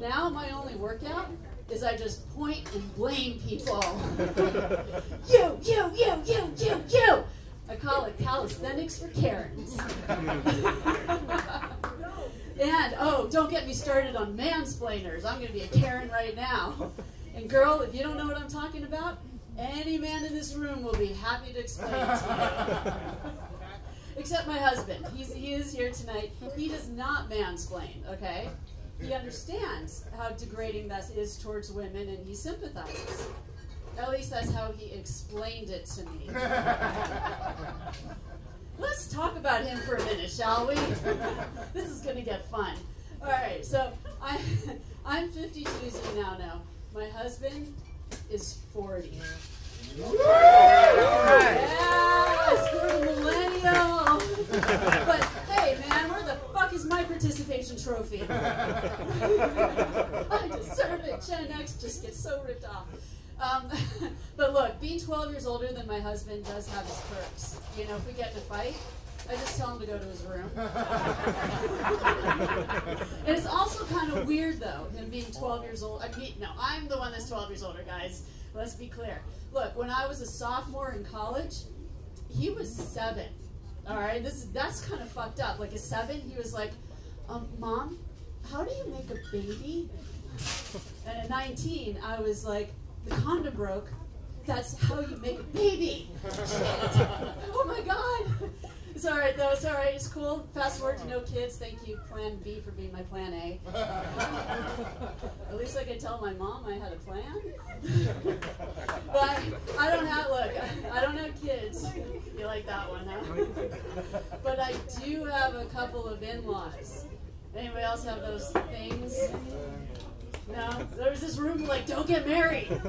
Now my only workout is I just point and blame people. you, you, you, you, you, you. I call it calisthenics for Karens. and oh, don't get me started on mansplainers. I'm going to be a Karen right now. And girl, if you don't know what I'm talking about, any man in this room will be happy to explain it to you. Except my husband. He's, he is here tonight. He does not mansplain, okay? He understands how degrading that is towards women and he sympathizes. At least that's how he explained it to me. Let's talk about him for a minute, shall we? this is going to get fun. All right, so I, I'm 52 as you now know. My husband is 40. Yes, we're millennial. But hey, man, where the fuck is my participation trophy? I deserve it. Gen X just gets so ripped off. Um, but look, being 12 years older than my husband does have his perks. You know, if we get in a fight, I just tell him to go to his room. and it's also kind of weird, though, him being 12 years old. I mean, no, I'm the one that's 12 years older, guys. Let's be clear. Look, when I was a sophomore in college, he was seven. All right, this is that's kind of fucked up. Like a seven, he was like, um, "Mom, how do you make a baby?" And at 19, I was like, "The condom broke. That's how you make a baby." oh my god. It's all right though. It's all right. It's cool. Fast forward to no kids. Thank you, Plan B, for being my Plan A. At least I could tell my mom I had a plan. but I don't have. Look, I don't have kids. You like that one, huh? but I do have a couple of in-laws. Anybody else have those things? No. There was this room like, don't get married.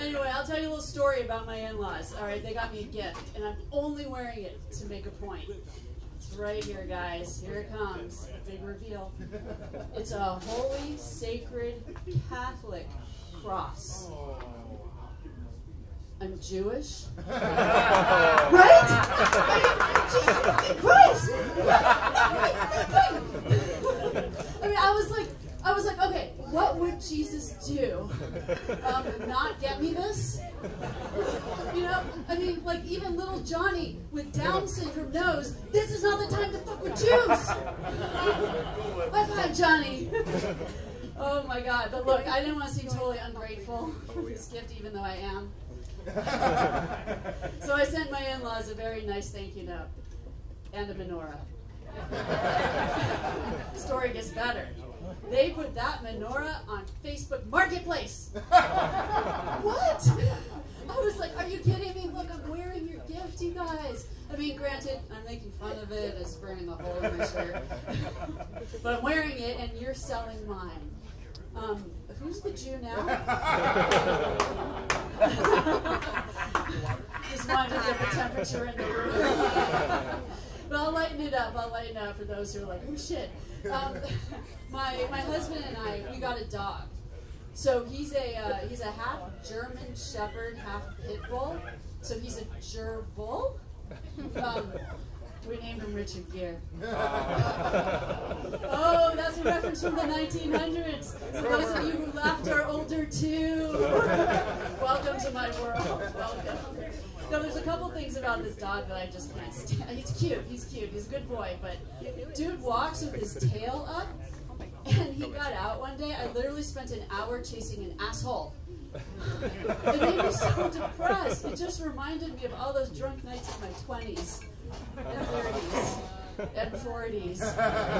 Anyway, I'll tell you a little story about my in-laws. All right, they got me a gift, and I'm only wearing it to make a point. It's right here, guys. Here it comes. Big reveal. It's a holy, sacred, Catholic cross. I'm Jewish. right? Jesus Christ! I mean, I was like, I was like, okay, what would Jesus do? Um, not get me this? You know, I mean, like even little Johnny with Down syndrome knows this is not the time to fuck with Jews. High five, Johnny. Oh my God! But look, I didn't want to seem totally ungrateful for this gift, even though I am. so I sent my in-laws a very nice thank you note and a menorah. Story gets better. They put that menorah on Facebook Marketplace. what? I was like, are you kidding me? Look, I'm wearing your gift, you guys. I mean, granted, I'm making fun of it, it's burning a hole in my shirt. but I'm wearing it, and you're selling mine. Um, who's the Jew now? Just wanted to get the temperature in the room. But I'll lighten it up. I'll lighten it up for those who are like, oh shit. Um, my my husband and I, we got a dog. So he's a uh, he's a half German Shepherd, half Pit Bull. So he's a gerbil. Um, we named him Richard Gere. oh, that's a reference from the 1900s. So those of you who laughed are older too. Welcome to my world. Welcome. No, there's a couple things about this dog that I just can't stand. He's cute. He's cute. He's a good boy, but dude walks with his tail up. And he got out one day. I literally spent an hour chasing an asshole. it made me so depressed. It just reminded me of all those drunk nights in my 20s and 30s and 40s.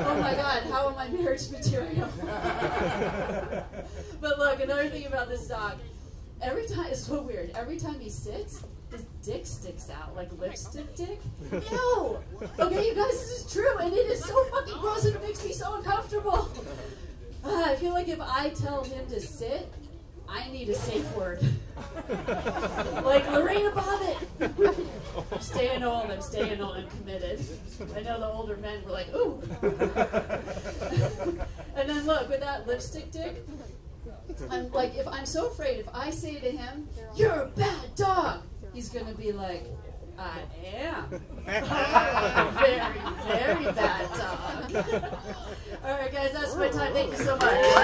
Oh my God, how am I marriage material? but look, another thing about this dog. Every time, it's so weird. Every time he sits, his dick sticks out, like lipstick dick. Ew! Okay, you guys, this is true, and it is so fucking gross, and it makes me so uncomfortable. Uh, I feel like if I tell him to sit, I need a safe word. like Lorena Bobbitt. I'm staying old, I'm staying old, I'm committed. I know the older men were like, ooh. and then look, with that lipstick dick, I'm like, if I'm so afraid, if I say to him, you're a bad dog, he's gonna be like, I am. very, very bad dog. All right, guys, that's my time. Thank you so much.